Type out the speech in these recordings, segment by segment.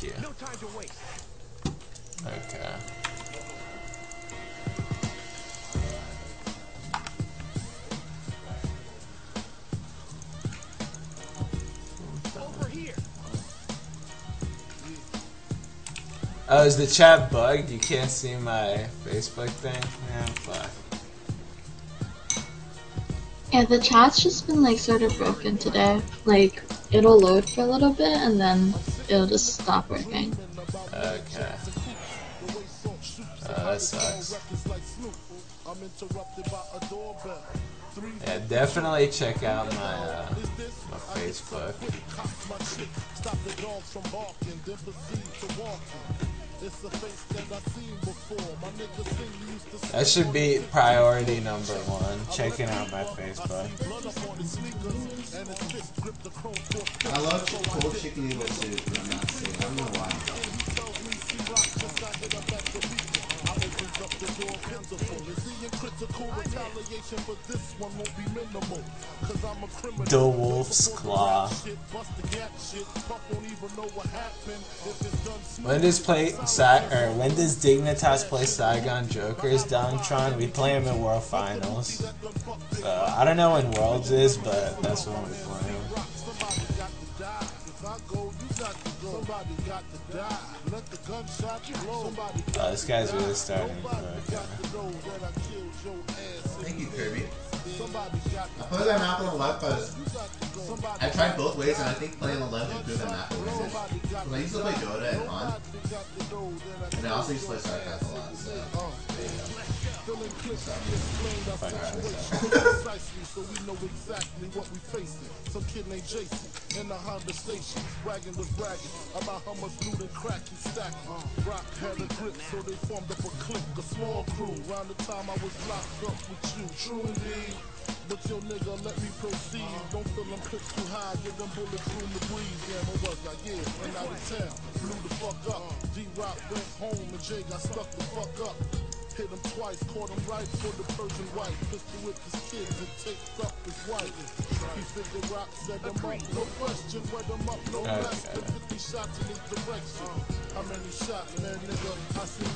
Thank you. No time to waste. Okay. Over here. Oh, is the chat bugged? You can't see my Facebook thing? Yeah, fuck. Yeah, the chat's just been like sort of broken today. Like, it'll load for a little bit and then it'll just stop working. Okay. Oh, that sucks. Yeah, definitely check out my uh, my Facebook. That should be priority number one. Checking out my Facebook. I love cold chicken noodle soup, I'm not seeing. I don't know why. The Wolf's Claw. When does play Sa- or when does Dignitas play Saigon Jokers, Downtron? We play him in World Finals. So uh, I don't know when Worlds is, but that's when we play him. Oh, this guy's really starting. Okay. Thank you, Kirby. I put that map on the left because I tried both ways, and I think playing on the left improved that map awareness. Because I used to play Dota and HoN, and I also used to play StarCraft a lot, so. Fuck around with that. Precisely, so we know exactly what we facing. Some kid named Jason in the Honda station, bragging was bragging about how much loot and crack he stacked. Rock had a grip, so they formed up a clique, a small crew. Around the time I was locked up with you, true indeed. But yo nigga, let me proceed. Don't fill them clips too high, give them bullets room to breathe. Yeah, what was I? Yeah, went out of town, blew the fuck up. D-Rock went home and Jay got stuck the fuck up. Hit him twice, caught him right for the Persian white. Pistol with his kids and taped up his wife. He figured rock set him up, no question, wet him up, no less than 50 shots in his direction.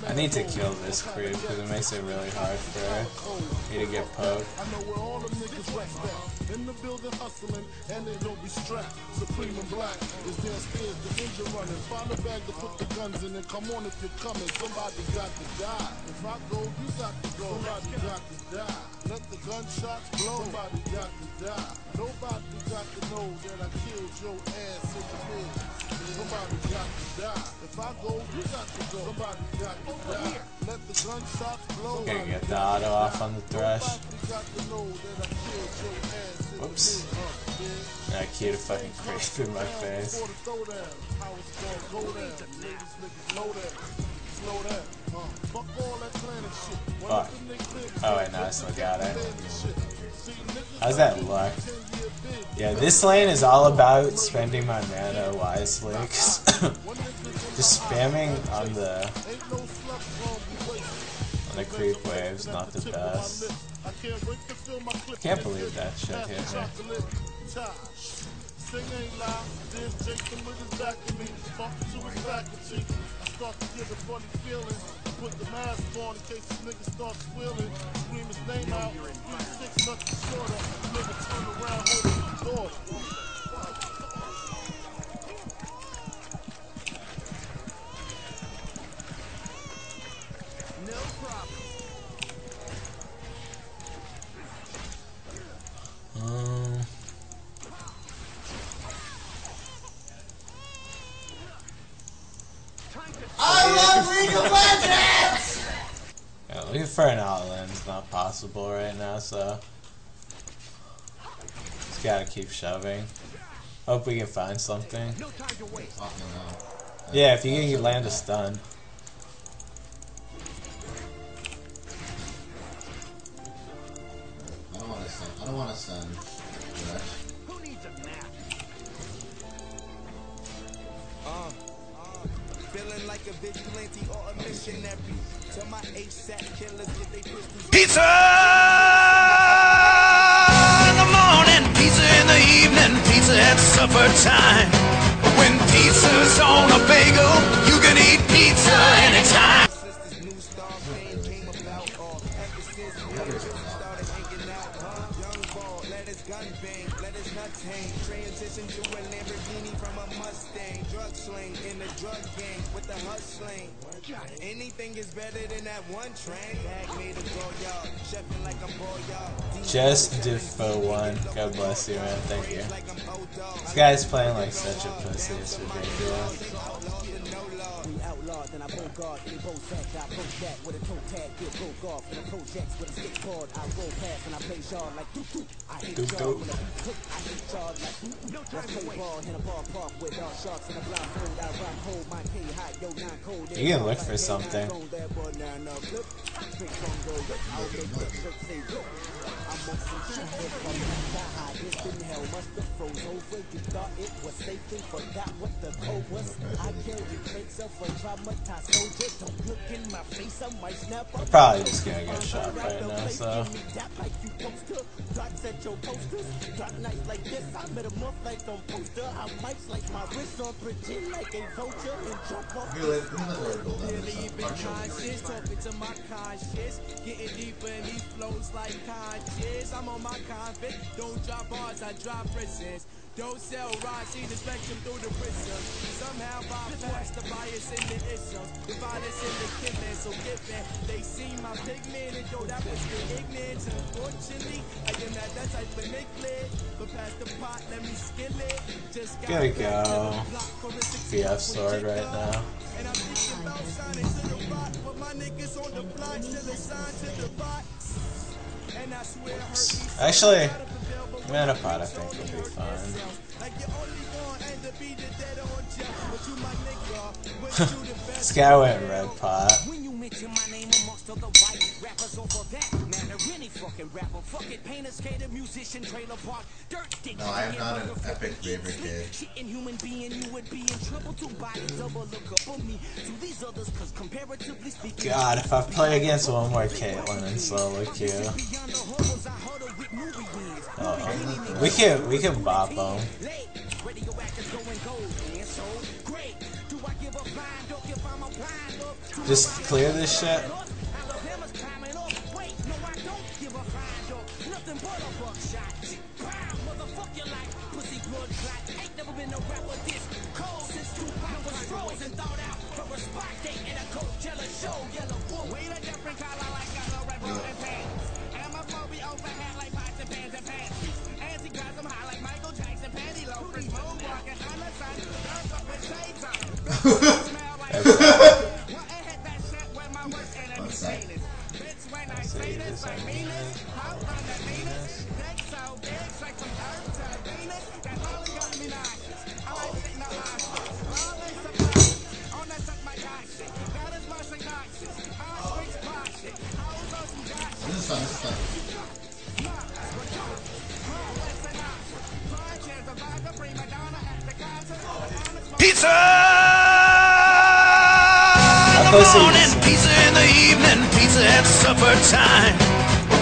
I need to kill this creep because it makes it really hard for me to get poked. I know where all them niggas rest at. In the building hustling, and they don't be strapped. Supreme and black is downstairs, the engine running. Find a bag to put the guns in and come on if you're coming. Somebody got to die. If I go, you got to go. Somebody got to die. Let the gunshots blow. Somebody got to die. Nobody got to know that I killed your ass in the. Somebody got to die. If I go, you got to go. Somebody got to die. Let the gunshots blow. Gonna get the auto off on the thresh. Nobody got that I killed your ass in the Whoops. I cute a fucking creep in my face. Before the throwdown, how it's gonna go down. Ladies, niggas, slow down. Slow down. Fuck all that planning shit. Fuck. Oh wait, no, I still got it. shit. See, niggas How's that luck? Yeah, this lane is all about spending my mana wisely. Just spamming on the on the creep waves, not the best. Can't believe that shit hit me. back to me. To his faculty. I start to get a funny feeling. Put the mask on in case this nigga starts squealing. Scream his name out. Six, nothing shorter. Nigga turn around, holding the door. No problem. Um, Time to I love League of Legends! yeah, looking for an all-in is not possible right now, so just gotta keep shoving. Hope we can find something. no time to waste. Oh, no. Yeah, if you can land a stun. I don't want to stun. I don't want to stun. Who needs a nap? Uh, uh, feeling like a vigilante or a missionary. Tell my ASAP killers get they pistols. Pizza in the morning, pizza in the evening, pizza at supper time. When pizza's on a bagel, you can eat pizza anytime. Since this new star fame came about, or ever since we started hanging out, huh? Young ball, let his gun bang, let his nuts hang. Transition to a Lamborghini from a Mustang. Drug sling in the drug gang with the hustling. Anything is better than that one train. Bag made a go yard, chefing like I'm boy yard. Just Defo one. God bless you, man. Thank you. Like I'm old dog. This guy's playing like such a pussy. It's ridiculous. We then I broke guard, they both sack, I broke that with a toe tag, get broke off, in the projects with a stick cord, I roll past and I play y'all like doo doo. I hate Doo y'all doo. when I beat hook, I hate y'all like doo doo. Let's play ball in a ballpark with all sharks in a blindfold, I rock hold, my K hot, yo nine cold. You can look for something. I'm shit that from that I just didn't hell must have froze over. You thought it was safe and forgot what the code was. I carry traits of a traumatized soldier. Don't look in my face, I might snap up. Probably just gonna get shot right now, so. Like you poster, dots at your posters. Dark nights like this, I met a month like on poster. I might like my wrist on pretend like a vulture and jump off. We live, we live where we build on this Been conscious, talking to my conscience, getting deeper in these flows like conscious. I'm on my convict, don't drop bars, I drop prisons. Don't sell rides, see the spectrum through the prism. Somehow bypass the bias in the issues, the violence in the killing. So given they see my pigment and though that was the ignorance. Unfortunately, I am not that type of nicklet. But past the pot, let me skill it. Just got Gotta back to the go. block for a six BF sword right now. and I'm thinking about signing to the rock, but my niggas on the block still assigned to the box. Actually, Manapod I think will be best. This guy went red pot. When you mention my name amongst other white rappers of that matter, any fucking rapper, fuck it, painter, skater, musician, trailer park, dirt dick. No, I am not an epic favorite kid. Shit, inhuman being, you would be in trouble. Two bodies double look up on me to these others, cause comparatively speaking, God, if I play against one more Caitlyn in solo queue, beyond I huddle with movie wins. uh, we can we can bop them. Just clear this gold, look. Nothing but a buckshot. Bam, motherfuck your life. Pussy blood clot. Ain't never been a rapper this cold since Tupac was frozen. Thought out for a spot date and a Coachella show. Yellow wolf. A different color like a low red and pants. And my phobia over hat like pots and pans and pants. Anti-cosm high like Michael Jackson. Panty loafers. Moonwalking on the sun. Girls up with shades on. morning, decent. pizza in the evening, pizza at supper time.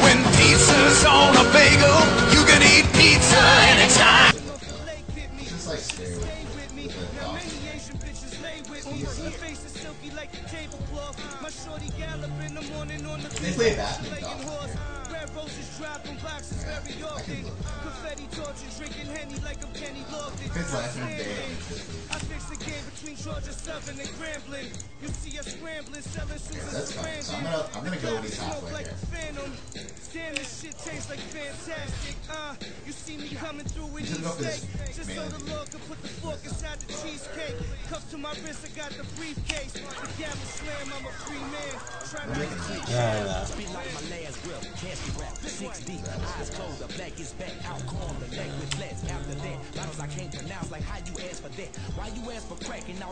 When pizza's on a bagel, you can eat pizza anytime. It's like scary. with the thoughts. Asian bitches lay with me. Her face is silky like a tablecloth. My shorty gallop in the morning on the They play basketball. Laying horse. Red roses drop boxes very often. Confetti torture, drinking Henny like I'm Kenny Loggins. Kids laughing Stand day. in. The game between Georgia Southern and Grambling. You see us scrambling, selling shoes Yeah, and that's fine. So I'm gonna I'm gonna go with these Smoke halfway like here. a phantom. Damn, this shit tastes like fantastic. Uh, you see me coming through with You should each go for this steak. Just so the Lord can put the fork inside the cheesecake. Cuff to my wrist, I got the briefcase. The gavel slam, I'm a free man. Try not to teach. No, no, no. Be like my last grip, candy rap, six deep, eyes closed, the black is back, out calm, the leg with flats. After that, bottles I can't pronounce, like how you ask for that? Why you ask for crack and all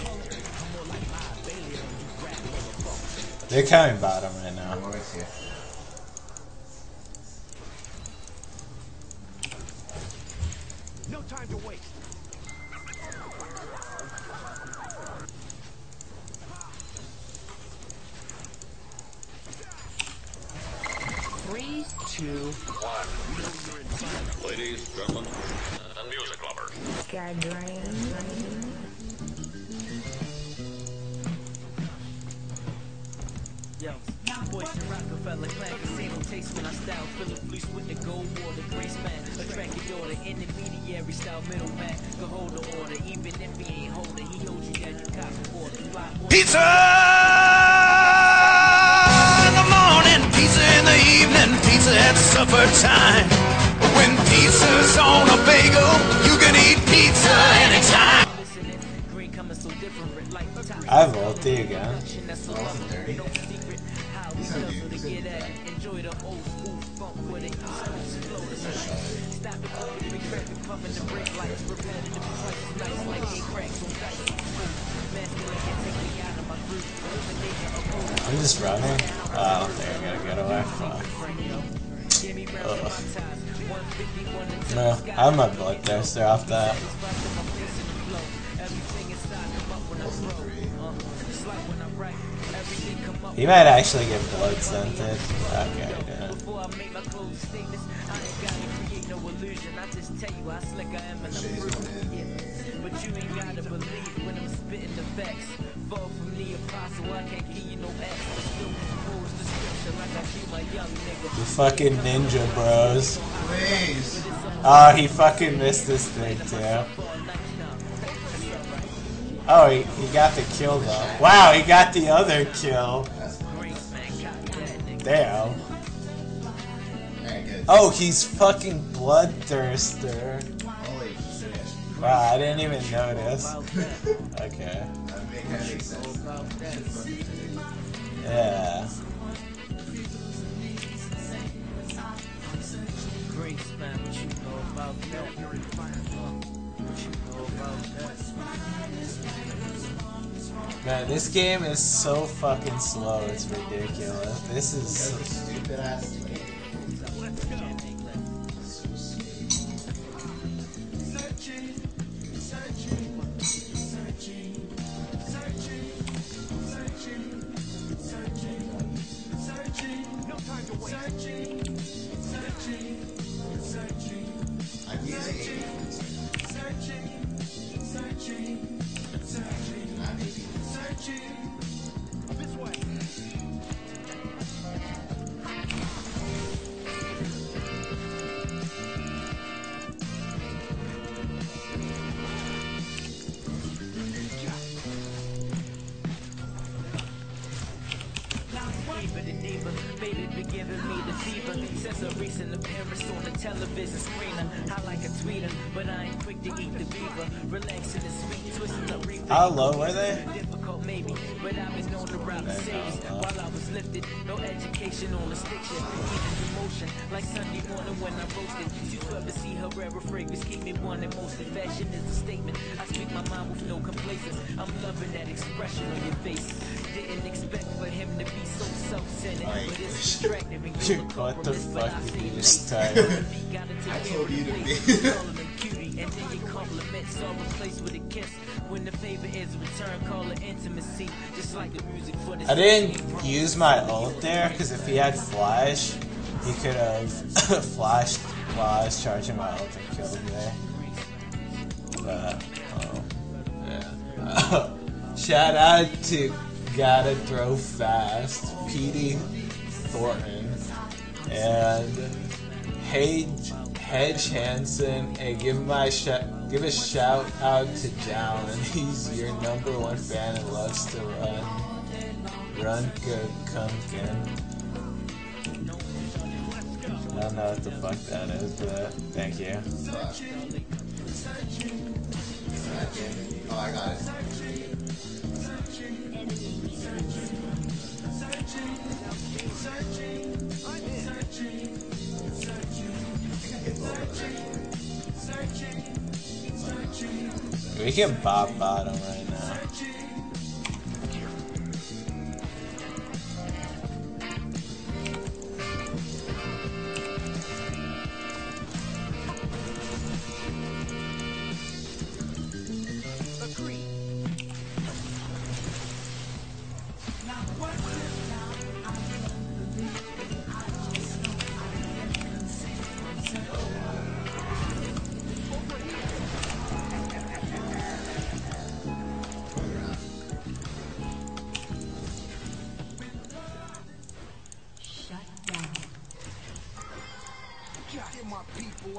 They're coming bottom right now. No time to waste. Three, two, Ladies, gentlemen, and music lovers. Yo, boys and Rockefeller clan casino taste when I style fill it loose with the gold water, gray span, attract the order, intermediary style middleman, can hold the order, even if he ain't holding, he holds you down, you cop for the fly. Pizza in the morning, pizza in the evening, pizza at supper time. When pizza's on a bagel, you can eat pizza anytime. Listening, green coming so different, like the top. I have ulti again. Hustle to get at it. Enjoy the old school funk. Stop big traffic, pumping the brake lights. Like eight cracks on dice. Masculine can take me out of my group. I'm just running. Ah, oh, think I'm gonna get away. Round Ugh. my ties. 151 and No, I'm not bloodthirsty off that. He might actually get blood scented. Okay, he didn't. Before I make my closing statements, I ain't gotta create no illusion. I just tell you how slick I am and I'm through. Yeah. But you ain't gotta believe when I'm spitting the facts. Far from the apostle, I can't give you no X. But still compose the scripture like I do my young nigga. The fucking ninja bros. Please. Oh, he fucking missed this thing too. Oh, he, he got the kill though. Wow, he got the other kill. Damn. Oh, he's fucking bloodthirster. Wow, I didn't even notice. Okay. Man, this game is so fucking slow, it's ridiculous. This is. Stupid ass fever. Since a recent appearance on the television screen, I like a tweeter, but I ain't quick to eat the beaver. Relaxing and sweet, twisting up reef. How low were they? Difficult maybe, but I've been known to rob Mercedes while I was lifted. No education on the stick emotion. Like Sunday morning when I roasted. You ever see Herrera fragrance keep me one and most in fashion is a statement. I speak my mind with no complacence. I'm loving that expression on your face. Didn't expect for him to be so self-centered, but it's distracting. you Dude, what the fuck I did you just type? I told you to be. Call him cutie, and then your compliments are replaced with a kiss. When the favor is returned, call it intimacy. Just like the music for the I didn't use my ult there because if he had flash, he could have flashed while I was charging my ult and killed me. But, oh, yeah. Shout out to Gotta Throw Fast, Petey Thornton, and Hedge, Hedge Hansen, and give my sh- give a shout out to Jalen. He's your number one fan and loves to run. Run good, Kumpkin. I don't know what the fuck that is, but thank you. Oh, I got it. We can bop bottom right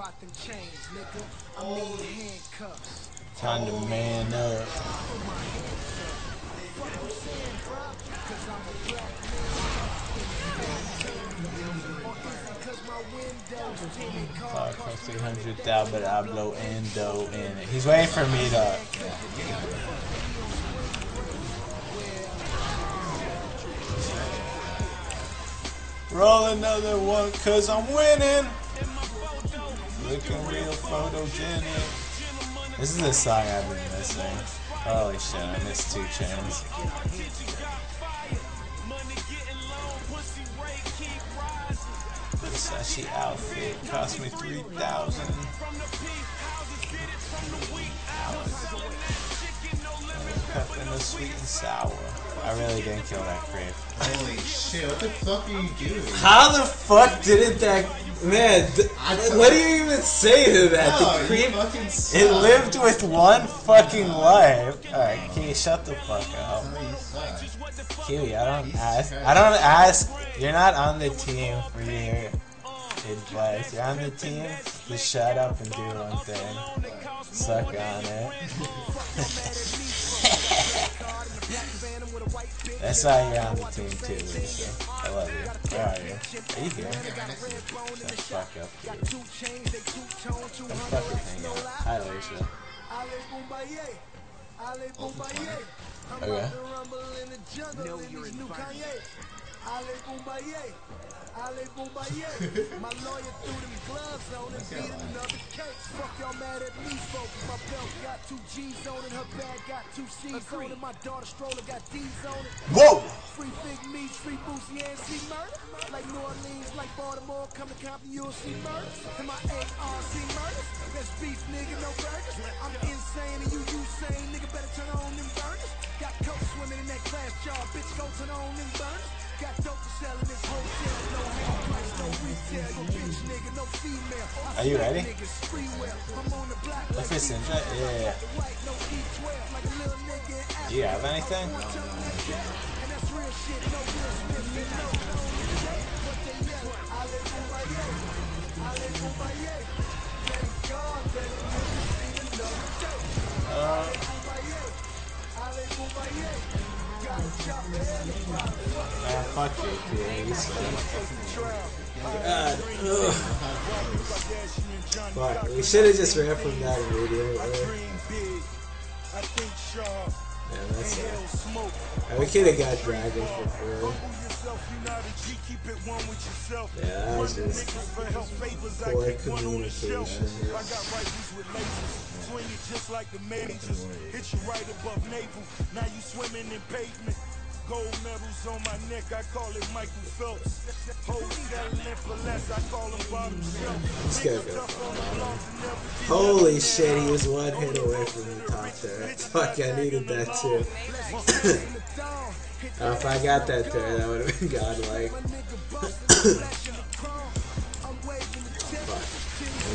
chains, nigga. I mean handcuffs. Time to man up. Plus 300 thou, but I blow endo in it. He's waiting for me to. Roll another one, cause I'm winning. Looking real photogenic. This is a song I've been missing. Holy shit, I missed two chains. Versace outfit cost me 3000 Pep in the sweet and sour. I really didn't kill that creep. Holy shit, what the fuck are you doing? How the fuck didn't that man? th- what do you even say to that? No, the creep, it lived with one fucking life. All right, can you shut the fuck up? Kiwi, I don't ask. I don't ask. You're not on the team for your advice. You're on the team. Just shut up and do one thing. Suck on it. That's why you're on the team too, Lisa. I love you. Where are you? Are you here? Shut the fuck up, dude. Come fucking hang out. Hi, Alicia. Okay. Your environment. Ali Bomaye, Ale My lawyer threw them gloves on and beat another case. Fuck y'all mad at me, folks. My belt got two G's on it, her bag got two C's on it. My daughter stroller got D's on it. Whoa! Free Big Me, free Boosie, and see murder. Like New Orleans, like Baltimore, come to Compton, you'll see murder. And my ARC murders. That's beef, nigga, no burgers. I'm insane and you Usain, nigga, better turn on them burners. Got coke swimming in that glass jar, bitch, go turn on them burners. Got dope to sell in this hotel, no half price, no retail. Yo, bitch, nigga, no female. Are you ready? niggas free will. I'm on the block If like it's in yeah, yeah, yeah. white, no E12, like a little nigga in Do you have anything? and that's real shit, no real Smith, and no, no, what they yell, Ali Bomaye, Ali Bomaye. Thank God that a nigga seen another day. Uh, Bomaye, Ali Bomaye. Got a chopper and a problem. man, fuck you. God, ugh. Fuck, we should have just ran from that immediately. I think sharp. Yeah, that's it. We could have got Dragon for free. Yeah, that was just poor communication. Swing it just like the majors. Hit you right above navel, now you swimming in pavement. Gold medals on my neck, I call it Michael Phelps. Wholesaling for less, I call him bottom shelf. Let's go, go. Holy shit, he was one hit away from the top there. Fuck, I needed that too. Uh, if I got that there, that would have been godlike.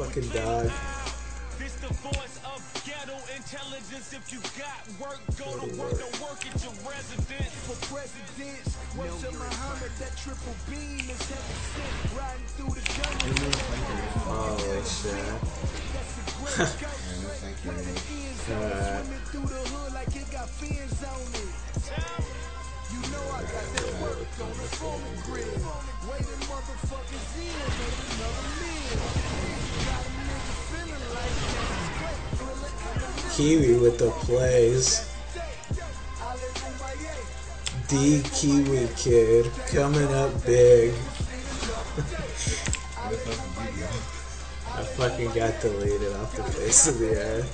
fucking dog. This the voice of ghetto intelligence. If you got work, go to work. Don't work at your residence. for presidents. Worship Muhammad, that triple beam is heaven sent. Riding through the jungle. Holy shit. That's a great ghost. Yeah, no, thank you. End zone. Alright. Swimming through the hood like it got fins on it. You know I got that work on the phone grid. Waiting motherfuckers in, make another meal. Got a nigga feeling like James Clay. And the Kiwi with the plays. D Kiwi Kid coming up big. Where the fuck did you go? I fucking got deleted off the face of the earth.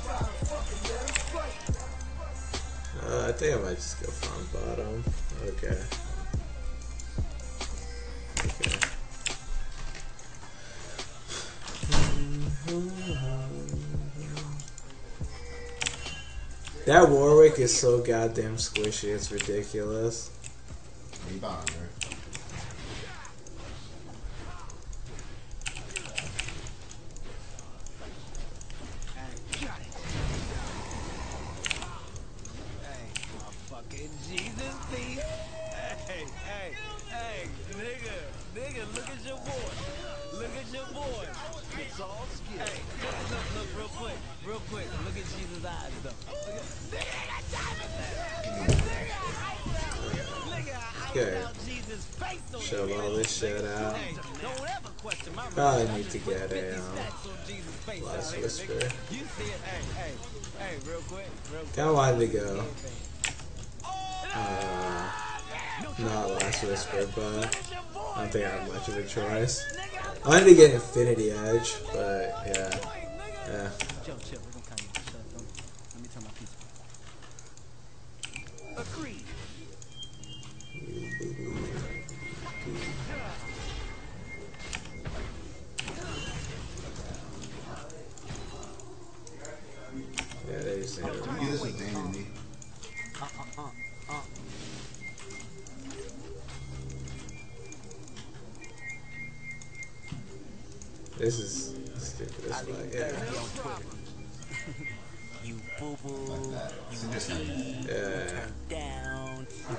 Uh, I think I might just go farm bottom. Okay. Okay. That Warwick is so goddamn squishy, it's ridiculous. You bought Okay. Shove all this shit out. My Probably need to get a um, last whisper. Kinda wanted to go. Uh, not last whisper, but I don't think I have much of a choice. I wanted to get Infinity Edge, but yeah, yeah. Boo boo. Of yeah.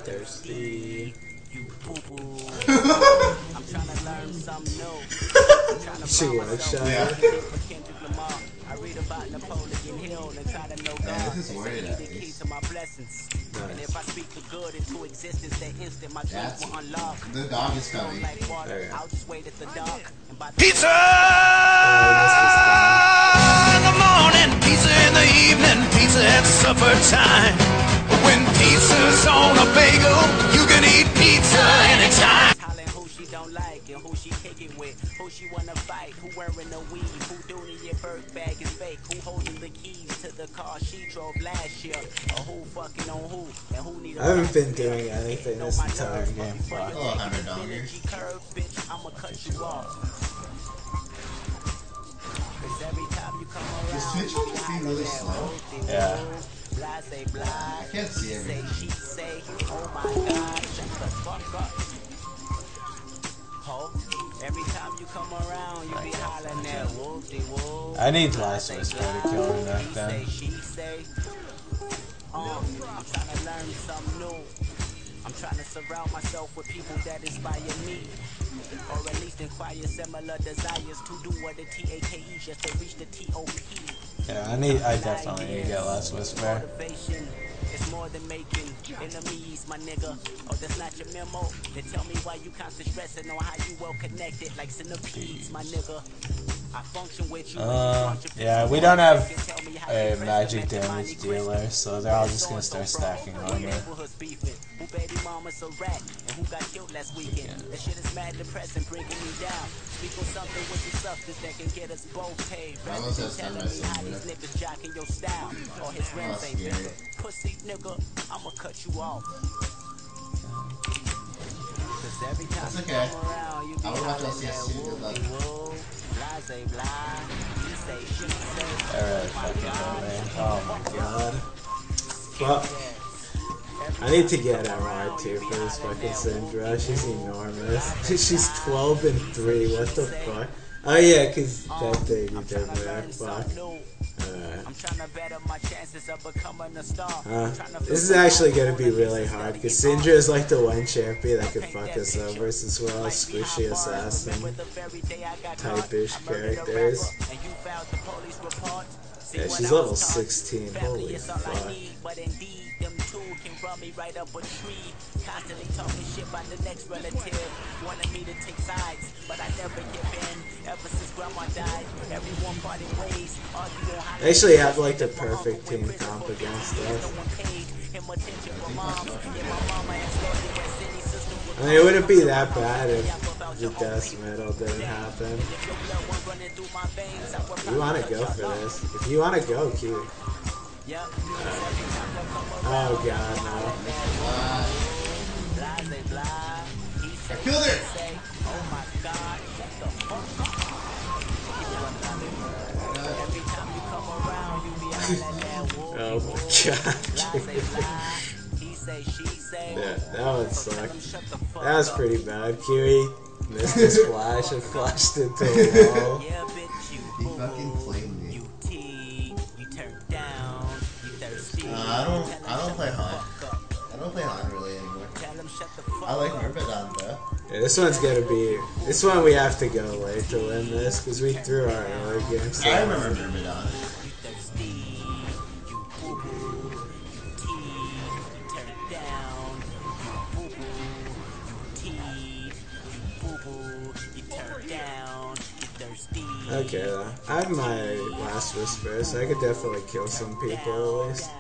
Thirsty. You boo boo. I'm trying to learn something new. She Kendrick Lamar. I read about Napoleon Hill and try to know Yeah, this is worded at the to my blessings. And if I speak the good into existence, that instant my dreams will unlock. The dog is coming. Pizza Oh, pizza in the evening, pizza at supper time. When pizza's on a bagel, you can eat pizza anytime. Hollering who she don't like and who she kick it with, who she wanna fight, who wearing a weave, who doing your birth bag is fake, who holding the keys to the car she drove last year, or who fucking on who, and who need a I haven't been doing anything this entire game. Before Fuck. you Oh, $100 curve, bitch, I'ma cut you off. 'Cause every time you come around, Does Twitch you be really slow? Yeah. whoop, Blah say blah. I can't see everything. oh my god, shut the fuck up. Ho, every time you come around, you be hollering at whoopty whoop. I need last whisper to kill her He then. say, she say. Um, I'm trying to learn something new. I'm trying to surround myself with people that inspire me. Or at least inquire similar desires to do what the T-A-K-E just to reach the T-O-P. Yeah, I need. I definitely need to get last whisper. Motivation is more than making enemies, my nigga. Oh, that's not your memo. Then tell me why you constant stressing on how you well connected like centipedes, my nigga. I function with you. Uh, yeah, we don't have You can tell me how a magic damage dealer, so they're all just gonna start stacking on armor. Mama's a rat. And who got killed last weekend? That shit is mad depressing, bringing me down. Speak on something with the substance that can get us both paid. Rather than telling me how these niggas jocking your style mm. or his rims ain't bigger. Pussy nigga, I'ma cut you off. Cause every time That's you okay. come around, you be I would watch hollering that too, good luck. woo, blah, say blah. He say, she say, Alright, oh my God. man. Oh my god. Well, I need to get MR2 for this fucking Syndra. She's enormous. She's 12 and 3. What the fuck? Oh yeah, cause that thing you did there. Fuck. Alright. I'm trying to better my chances of becoming a star. Uh, this is actually gonna be really hard because Syndra is like the one champion that could fuck us over as well as squishy assassin type-ish characters. Yeah, she's level 16. Holy fuck. Them two can run me right up a tree. Constantly talking shit about the next relative. Wanted me to take sides, but I never give in. Ever since grandma died, everyone parted ways. They actually have like the perfect team comp against us. him attention from mom. Yeah, my mama has started that city system with I mean, it wouldn't be that bad if the death metal didn't happen. You want to go for this? If you want to go, Q. Oh god, I killed her! no. Oh my god. What the fuck? Oh, yeah, that one sucked. That was pretty bad. Kiwi missed his flash and flashed into a wall. I don't. I don't play HoN. I don't play HoN really anymore. I like Myrmidon though. Yeah, this one's gonna be. This one we have to go late to win this because we threw our early game. So I remember Myrmidon. Okay, though. I have my last whisper, so I could definitely kill some people at least.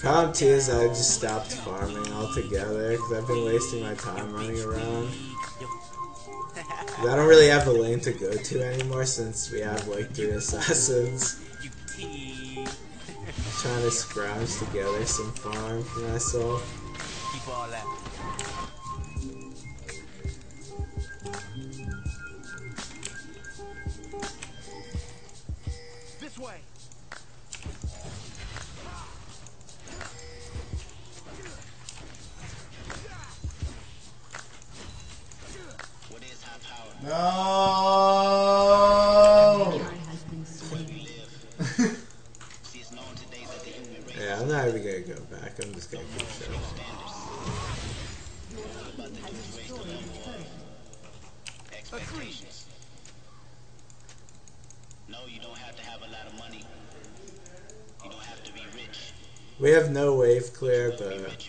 Problem is I just stopped farming altogether because I've been wasting my time running around. I don't really have a lane to go to anymore since we have like three assassins. Trying to scrounge together some farm for myself. This way. No. Yeah, I'm not even gonna go back. I'm just gonna keep showing. Expectations. No, you don't have to have a lot of money. You don't have to be rich. We have no wave clear, but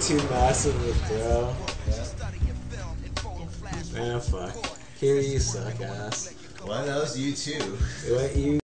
too massive a. Man, fuck. Here you suck ass. Well, that was you too. What you